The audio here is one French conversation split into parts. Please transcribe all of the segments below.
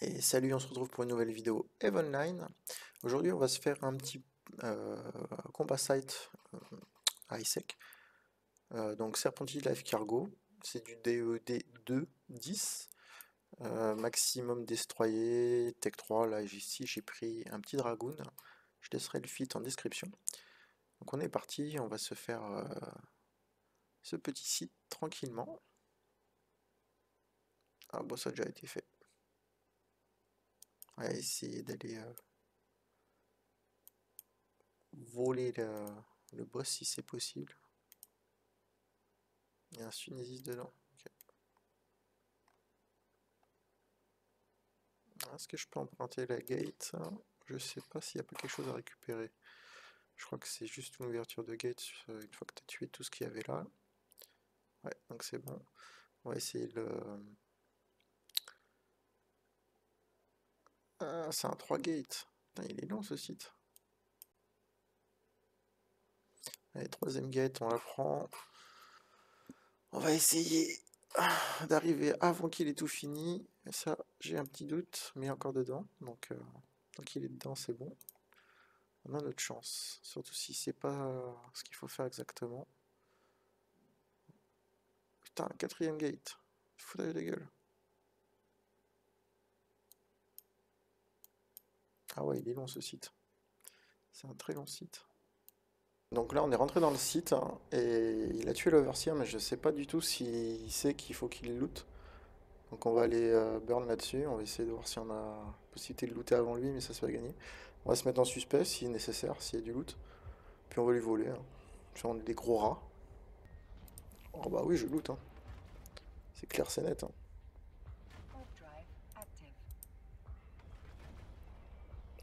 Et salut, on se retrouve pour une nouvelle vidéo EVE Online. Aujourd'hui, on va se faire un petit euh, combat site euh, à ISEC. Euh, donc Serpentine Life Cargo, c'est du DED 2 10. maximum destroyer, Tech 3. Là, ici, j'ai pris un petit Dragoon. Je laisserai le fit en description. Donc on est parti, on va se faire ce petit site tranquillement. Ah bon, ça a déjà été fait. On va essayer d'aller euh, voler le, boss si c'est possible. Il y a un sunésiste dedans. Est-ce que je peux emprunter la gate? Je sais pas s'il n'y a pas quelque chose à récupérer. Je crois que c'est juste une ouverture de gate euh, une fois que tu as tué tout ce qu'il y avait là. Ouais, donc c'est bon. On va essayer le, Ah, c'est un 3 gates. il est long ce site. Allez, troisième gate, on la prend. On va essayer d'arriver avant qu'il ait tout fini. Et ça, j'ai un petit doute, mais encore dedans. Donc, euh, tant qu'il est dedans, c'est bon. On a notre chance. Surtout si c'est pas ce qu'il faut faire exactement. Putain, quatrième gate. Foutage de gueule. Ah ouais, il est long ce site. C'est un très long site. Donc là, on est rentré dans le site hein, et il a tué l'overseer, mais je sais pas du tout s'il sait qu'il faut qu'il loot. Donc on va aller euh, burn là-dessus. On va essayer de voir si on a possibilité de looter avant lui, mais ça se va gagner. On va se mettre en suspect si nécessaire, s'il y a du loot. Puis on va lui voler. Hein. on est des gros rats. Oh bah oui, je loot. Hein. C'est clair, c'est net. Hein.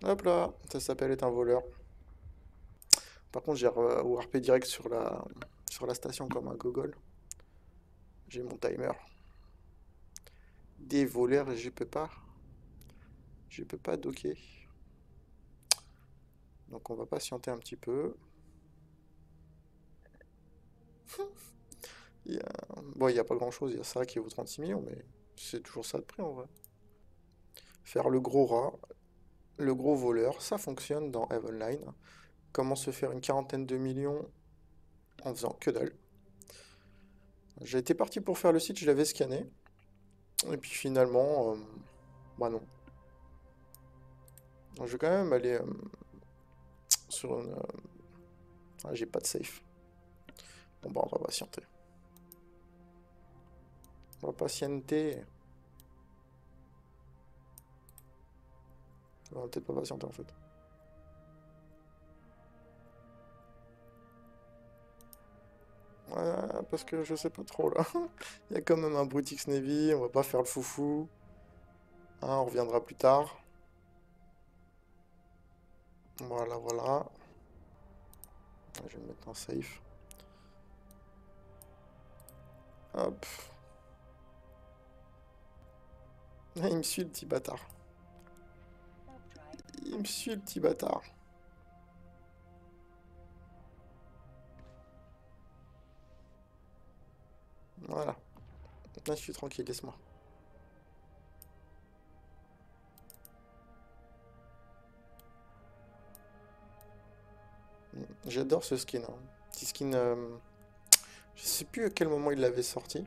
Hop là, ça s'appelle être un voleur. Par contre, j'ai warpé direct sur la, sur la station comme un gogol. J'ai mon timer. Des voleurs, je peux pas. Je peux pas docker. Donc on va patienter un petit peu. Bon, il n'y a pas grand chose, il y a ça qui vaut 36 millions, mais c'est toujours ça de prix en vrai. Faire le gros rat, le gros voleur, ça fonctionne dans Online. Comment se faire une quarantaine de millions en faisant que dalle. Été parti pour faire le site, je l'avais scanné. Et puis finalement, euh, bah non. je vais quand même aller euh, sur une... Euh, ah, j'ai pas de safe. Bon bah on va patienter. On va patienter. On va peut-être pas patienter en fait. Ouais, parce que je sais pas trop là. Il y a quand même un Brutix Navy, on va pas faire le foufou. Hein, on reviendra plus tard. Voilà, voilà. Je vais me mettre en safe. Hop. Il me suit le petit bâtard. Me suit le petit bâtard. Voilà. Là, je suis tranquille, laisse-moi. J'adore ce skin. Hein. Petit skin... Euh, je sais plus à quel moment il l'avait sorti.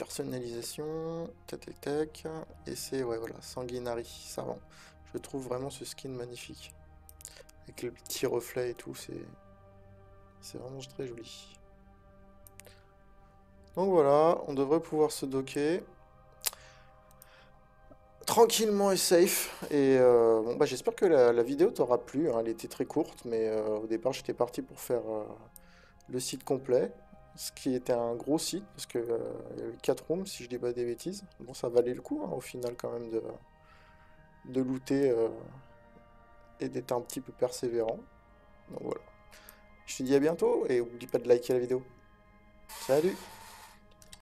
Personnalisation, tac tac tac, et c'est, ouais voilà, Sanguinari, ça va. Je trouve vraiment ce skin magnifique. Avec le petit reflet et tout, c'est c'est vraiment très joli. Donc voilà, on devrait pouvoir se docker tranquillement et safe. Et euh, bon, bah, j'espère que la, vidéo t'aura plu. Hein. Elle était très courte, mais euh, au départ j'étais parti pour faire euh, le site complet ce qui était un gros site, parce qu'il euh, y avait 4 rooms, si je dis pas des bêtises. Bon, ça valait le coup, hein, au final, quand même, de, de looter euh, et d'être un petit peu persévérant. Donc voilà. Je te dis à bientôt, et oublie pas de liker la vidéo. Salut